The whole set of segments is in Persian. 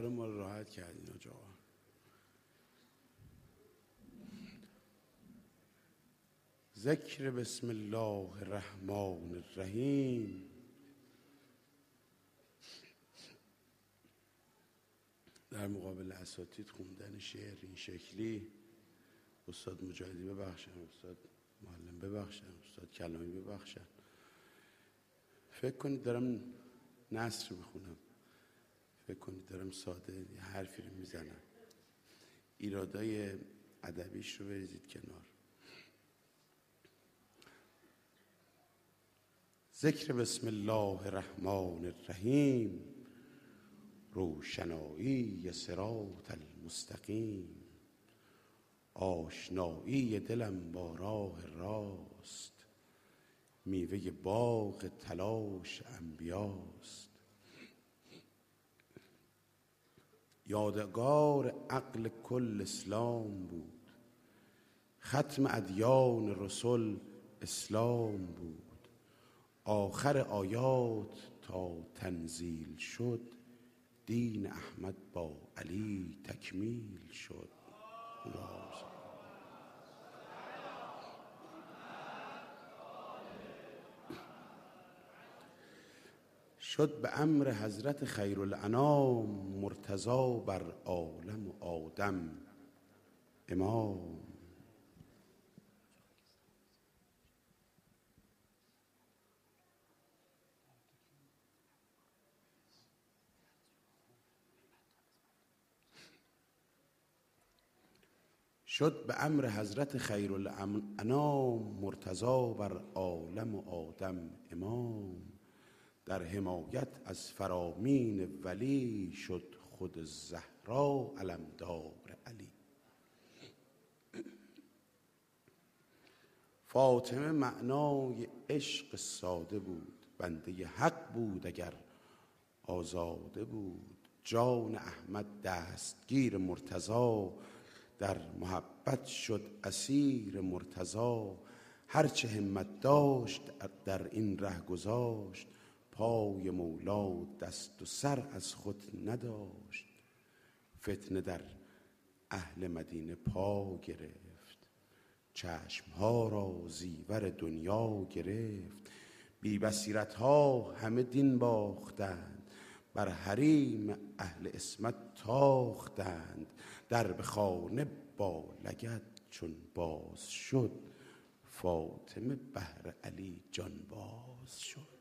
کار ما رو راحت کردین آجا ذکر بسم الله الرحمن الرحیم. در مقابل اساتید خوندن شعر این شکلی استاد مجاهدی ببخشن استاد معلم ببخشن استاد کلامی ببخشن. فکر کنید دارم نصر می‌خونم. فکر کنید دارم ساده یه حرفی رو می‌زنم. ایرادای ادبیش رو بریزید کنار. ذکر بسم الله الرحمن الرحیم. روشنایی سرات المستقیم. آشنایی دلم با راه راست. میوه باغ تلاش انبیاست. یادگار عقل کل اسلام بود. ختم ادیان رسول اسلام بود. آخر آیات تا تنزیل شد دین احمد با علی تکمیل شد. شد به امر حضرت خیرالانام مرتضا بر عالم و آدم. امام. شد به امر حضرت خیرالانام مرتضا بر عالم و آدم. امام. در حمایت از فرامین ولی شد خود زهرا علمدار علی. فاطمه معنای عشق ساده بود بنده حق بود اگر آزاده بود. جان احمد دستگیر مرتضا در محبت شد اسیر مرتضا هرچه همت داشت در این ره گذاشت. پای مولا دست و سر از خود نداشت. فتنه در اهل مدینه پا گرفت. چشمها را زیور دنیا گرفت. بی بصیرت ها همه دین باختند. بر حریم اهل اسمت تاختند. در به خانه با لگت چون باز شد. فاطمه بهر علی جان باز شد.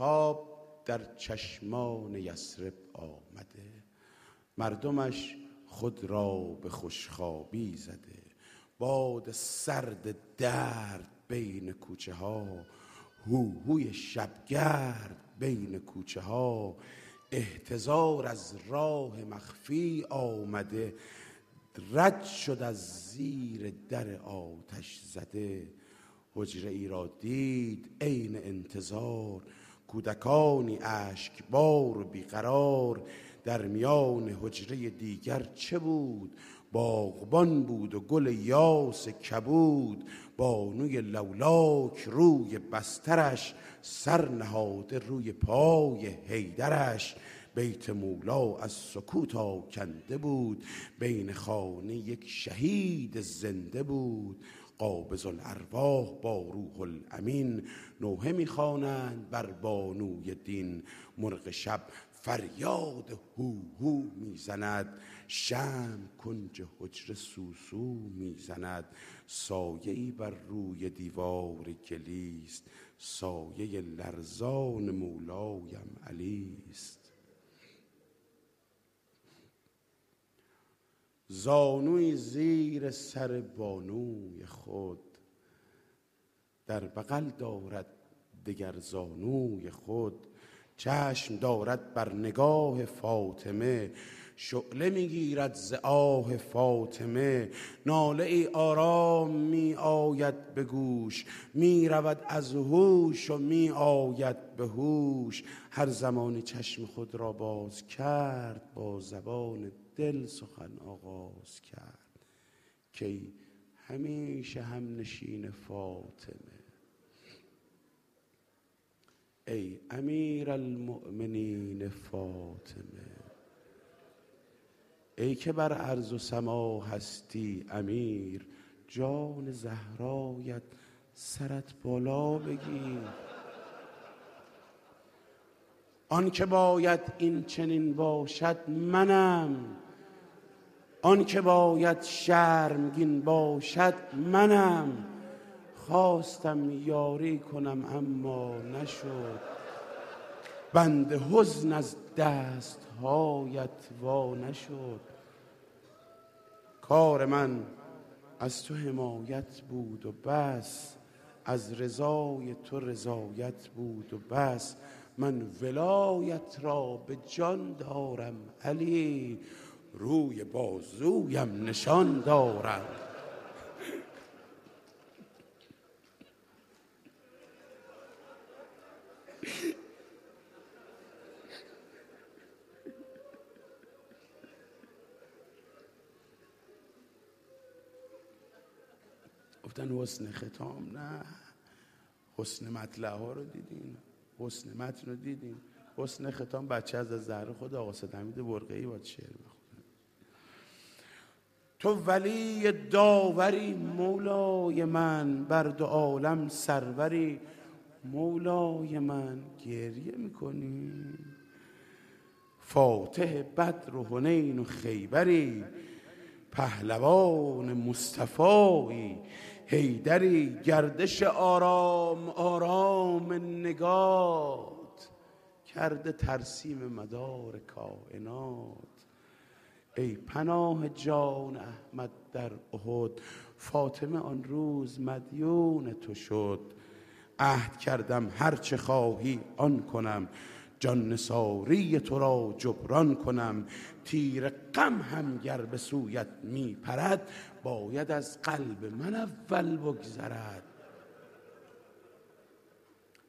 خواب در چشمان یسرب آمده. مردمش خود را به خوشخوابی زده. باد سرد درد بین کوچه ها هوهوی شبگرد بین کوچه ها. احتضار از راه مخفی آمده رد شد از زیر در آتش زده. حجره ای را دید عین انتظار کودکانی اشکبار و بیقرار در میان حجره دیگر چه بود؟ باغبان بود و گل یاس کبود بانوی لولاک روی بسترش سر نهاده روی پای هیدرش بیت مولا از سکوت آکنده بود بین خانه یک شهید زنده بود. قابض الارواح با روح الامین نوحه می‌خوانند بر بانوی دین. مرغ شب فریاد هو هو می‌زند شم کنج حجر سوسو می‌زند. سایه ای بر روی دیوار گلیست سایه لرزان مولایم علیست. زانوی زیر سر بانوی خود. در بغل دارد دگر زانوی خود. چشم دارد بر نگاه فاطمه. شعله می‌گیرد ز آه فاطمه. ناله ای آرام می آید به گوش. می رود از هوش و می آید به هوش. هر زمانی چشم خود را باز کرد با زبان دل سخن آغاز کرد کی همیشه هم نشین فاطمه. ای امیر المؤمنین فاطمه. ای که بر عرض و سما هستی امیر جان زهرایت سرت بالا بگیر. آن که باید این چنین باشد منم. آن که باید شرمگین باشد منم. خواستم یاری کنم اما نشد. بند حزن از دستهایت وا نشد. کار من از تو حمایت بود و بس. از رضای تو رضایت بود و بس. من ولایت را به جان دارم علی. روی بازویم نشان دارم. گفتن حسن ختام نه. حسن مطلع ها رو دیدین؟ حسن متن رو دیدین؟ حسن ختام بچه از زهر خود آقا ستمید برقه ای باید شعر بخونه تو ولی داوری مولای من بر دو عالم سروری مولای من گریه می‌کنی. فاتح بدر و هنین و خیبری پهلوان مصطفایی هیدری گردش آرام آرام نگات کرده ترسیم مدار کائنات. ای پناه جان احمد در احد فاطمه آن روز مدیون تو شد. عهد کردم هر چه خواهی آن کنم. جان نساری تو را جبران کنم. تیر غم هم گر به سویت می پرد باید از قلب من اول بگذرد.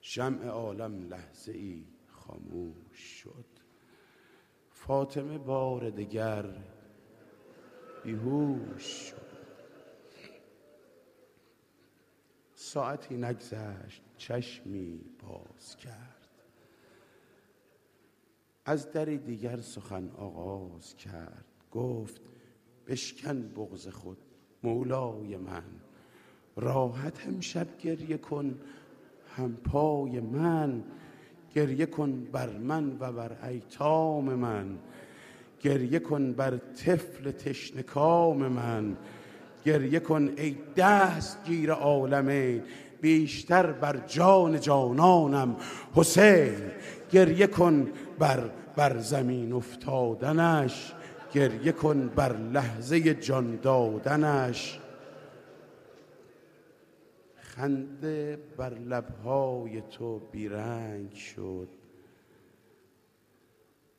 شمع عالم لحظه ای خاموش شد. فاطمه بار دگر بیهوش شد. ساعتی نگذشت چشمی باز کرد. از دری دیگر سخن آغاز کرد گفت بشکن بغز خود مولای من راحت امشب گریه کن هم پای من گریه کن بر من و بر ایتام من گریه کن بر طفل تشنکام من گریه کن ای دست گیر عالمین بیشتر بر جان جانانم حسین گریه کن بر بر زمین افتادنش گریه کن بر لحظه جان دادنش. خنده بر لبهای تو بیرنگ شد.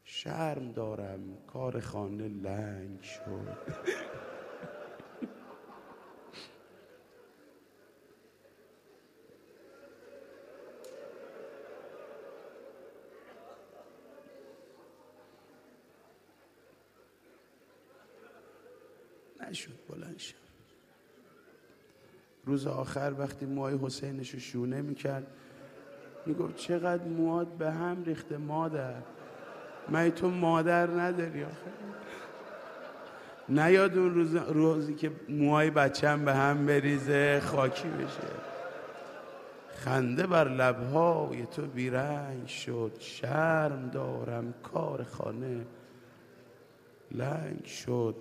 شرم دارم کار خانه لنگ شد نشد بلند شد روز آخر وقتی موهای حسینش رو شونه می‌کرد می‌گفت چقدر مواد به هم ریخته مادر؟ من تو مادر نداری آخر نیاد اون روز روزی که موهای بچم به هم بریزه خاکی بشه. خنده بر لبهای تو بیرنگ شد. شرم دارم کار خانه. لنگ شد.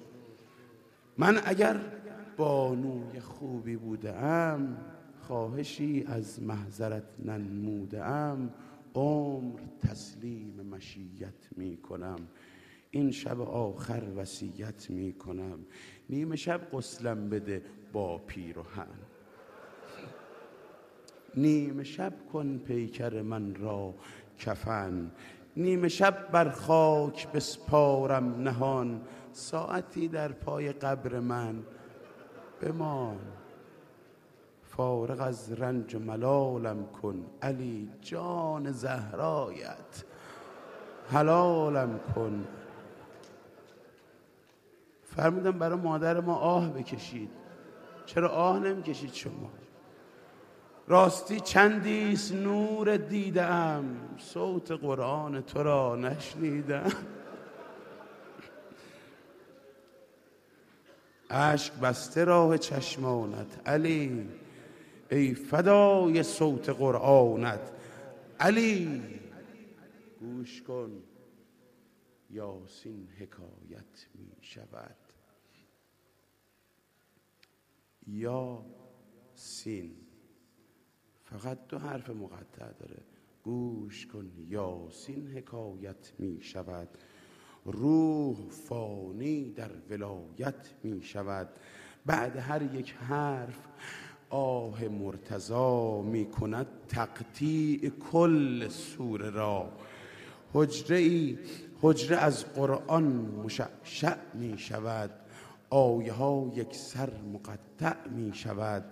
من اگر بانوی خوبی بودم خواهشی از محضرت ننمودم. عمر تسلیم مشیت می کنم این شب آخر وسیعت می کنم نیمه شب قسلم بده با پیر و هن. نیمه شب کن پیکر من را کفن. نیمه شب بر خاک بسپارم نهان. ساعتی در پای قبر من. بمان. فارغ از رنج و ملالم کن علی جان زهرایت. حلالم کن. فرمودم برای مادر ما آه بکشید. چرا آه نمی‌کشید شما؟ راستی چندیس نور دیدم. صوت قرآن تو را نشنیدم. اشک بسته راه چشمانت علی. ای فدای صوت قرآنت علی. گوش کن یاسین حکایت می شود یا سین فقط دو حرف مقطع داره. گوش کن یاسین حکایت می شود روح فانی در ولایت می شود. بعد هر یک حرف آه مرتضا می کند تقطیع کل سوره را. حجره ای حجره از قرآن مشعشع می شود. آیه ها یک سر مقطع می شود.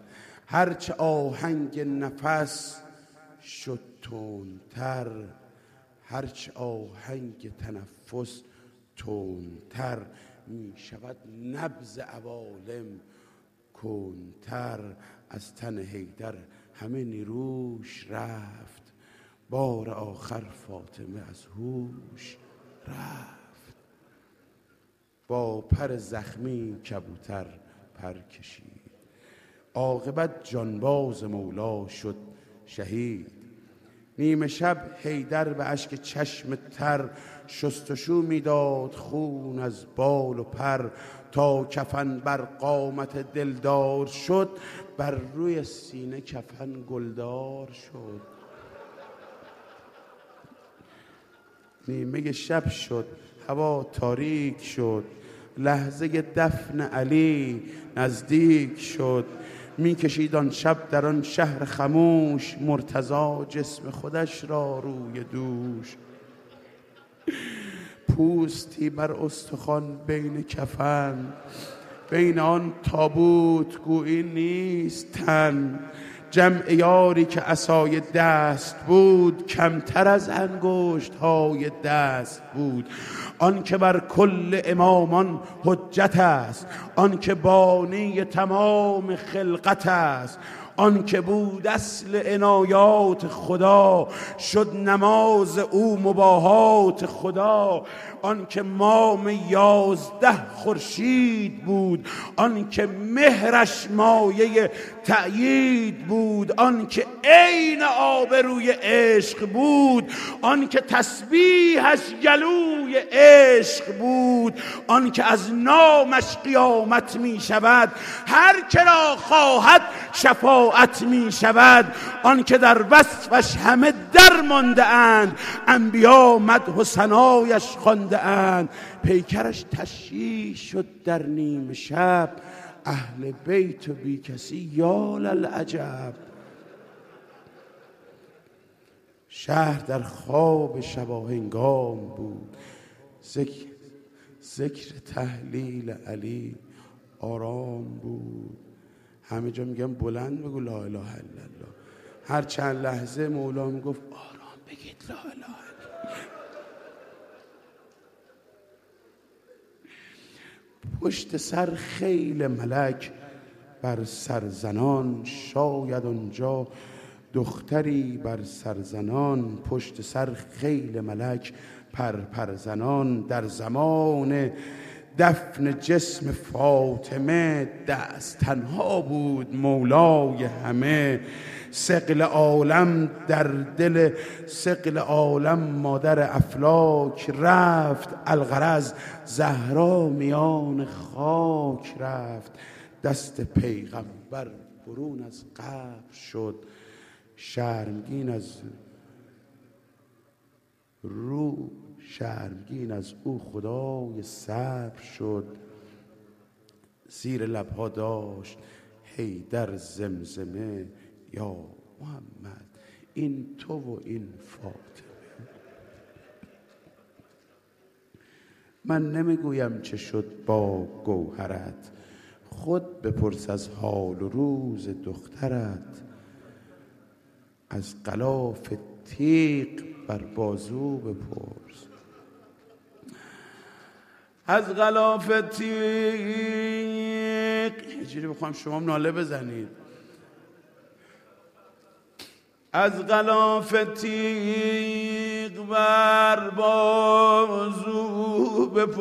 هرچه آهنگ نفس شد تندتر هرچه آهنگ تنفس تندتر می شود نبز عوالم. کنتر از تن هیدر همه نیروش رفت. بار آخر فاطمه از هوش رفت. با پر زخمی کبوتر پر کشید. عاقبت جانباز مولا شد شهید. نیمه شب هیدر به اشک چشم تر شستشو می‌داد خون از بال و پر تا کفن بر قامت دلدار شد بر روی سینه کفن گلدار شد. نیمه شب شد هوا تاریک شد لحظه دفن علی نزدیک شد. می‌کشید آن شب در آن شهر خموش مرتضا جسم خودش را روی دوش. پوستی بر استخوان بین کفن بین آن تابوت گویی نیست تن. جمع یاری که عصای دست بود کمتر از انگشت های دست بود. آن که بر کل امامان حجت است آن که بانی تمام خلقت است. آن که بود اصل عنایات خدا شد نماز او مباهات خدا. آن که مام یازده خورشید بود آن که مهرش مایه تأیید بود آن که عین آبروی عشق بود آن که تسبیحش گلوی عشق بود آن که از نامش قیامت می شود هر که را خواهد شفاعت می شود. آن که در وصفش همه در مانده اند. انبیا مدح و ثنایش خوانده اند. پیکرش تشییع شد در نیم شب. اهل بیت و بی کسی یا للعجب. شهر در خواب شباهنگام بود. ذکر, ذکر تحلیل علی آرام بود. همه جا میگم بلند بگو لا اله الا الله. هر چند لحظه مولا می‌گفت آرام بگید لا اله پشت سر خیل ملک بر سرزنان شاید آنجا دختری بر سرزنان پشت سر خیل ملک پر پرزنان در زمان دفن جسم فاطمه دست تنها بود مولای همه. سقل عالم در دل سقل عالم مادر افلاک رفت. الغرض زهرا میان خاک رفت. دست پیغمبر برون از قبر شد. شرمگین از رو شرمگین از او خدای صبر شد. زیر لبها داشت هی در زمزمه. یا محمد این تو و این فاطمه. من نمی‌گویم چه شد با گوهرت. خود بپرس از حال و روز دخترت. از قلاف تیغ بر بازو بپرس. از غلاف یه جوری بخوام شما ناله بزنید. از غلاف تیغ بر بازو بپرس.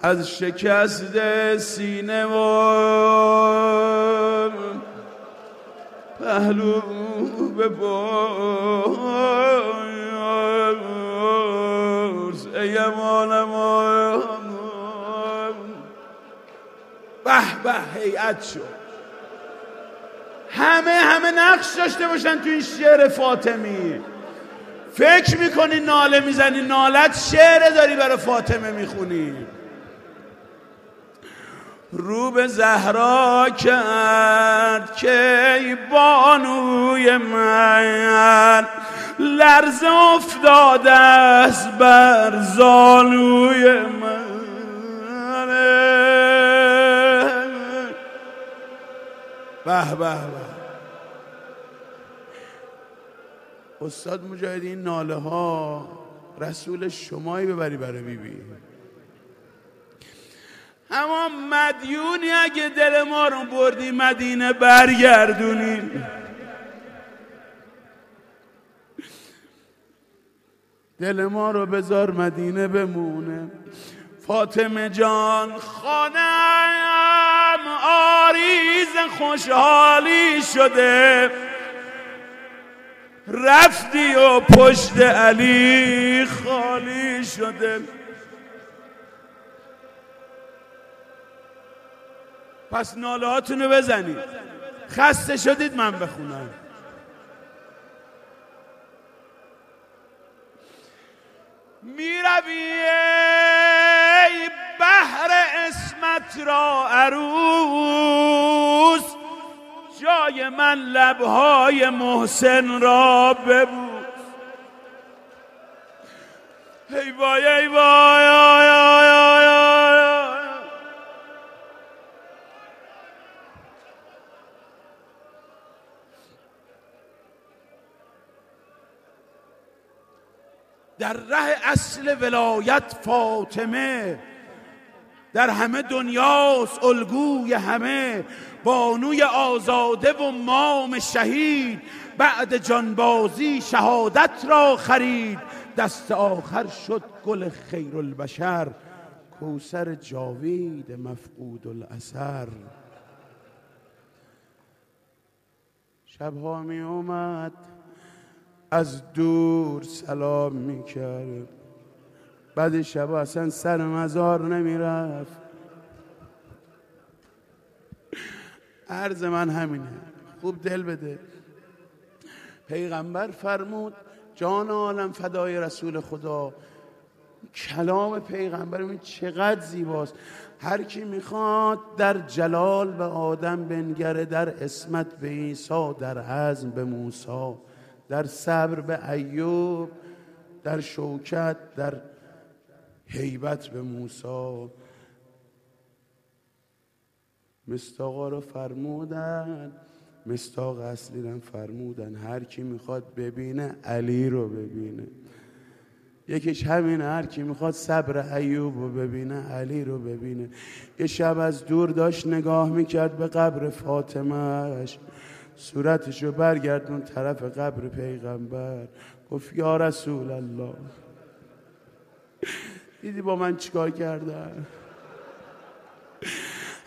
از شکست سینه و پهلو بپرس. ای مال به به هیئت شد همه همه نقش داشته باشن تو این شعر فاطمی. فکر می‌کنی ناله می‌زنی؟ نالت شعر داری برای فاطمه می‌خونی. رو به زهرا کرد که بانوی من. لرز افتاده است بر زانوی من. به به به. استاد مجاهدین ناله ها رسول شمایی ببری برای بیبی اما مدیونی اگه دل ما رو بردی مدینه برگردونی. دل ما رو بذار مدینه بمونه. فاطمه جان خانم آریز خوشحالی شده. رفتی و پشت علی خالی شده. پس ناله هاتونو بزنید. خسته شدید من بخونم. می‌روی بحر اسمت را عروس جای من لبهای محسن را ببوس. ای وای ای وای در ره اصل ولایت فاطمه. در همه دنیاست الگوی همه. بانوی آزاده و مام شهید. بعد جانبازی شهادت را خرید. دست آخر شد گل خیر البشر کوسر جاوید مفقود الاثر شبها می اومد از دور سلام می‌کرد بعد شب اصلا سر مزار نمی‌رفت. عرض من همینه. خوب دل بده. پیغمبر فرمود جان عالم فدای رسول خدا. کلام پیغمبر این چقدر زیباست. هر کی می‌خواد در جلال به آدم بنگره در اسمت به عیسی در حزم به موسی. در صبر به ایوب در شوکت در حیبت به موسی. مستاقا رو فرمودن مستاق اصلی فرمودن. هر کی می‌خواد ببینه علی رو ببینه. یکیش همین هر کی می‌خواد صبر ایوب رو ببینه علی رو ببینه. یه شب از دور داشت نگاه می‌کرد به قبر فاطمهش صورتش رو برگردون طرف قبر پیغمبر. گفت یا رسول الله. دیدی با من چیکار کردن؟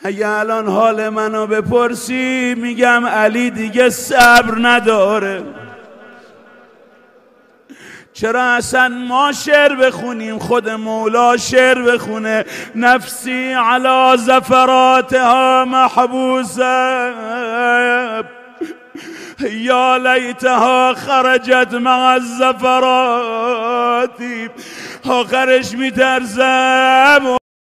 اگه الان حال منو بپرسی میگم علی دیگه صبر نداره. چرا اصلا ما شعر بخونیم؟ خود مولا شعر بخونه. نفسی علا زفراتها محبوسه. یا لیتها خرجت مع الزفرات. آخرش میترزم